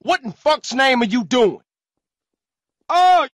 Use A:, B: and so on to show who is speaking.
A: What in fuck's name are you doing? Oh,